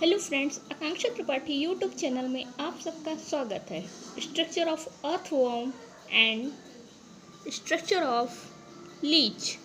Hello friends, Akanksha Tripathi YouTube channel में आप सबका स्वागत है। Structure of earthworm and structure of leech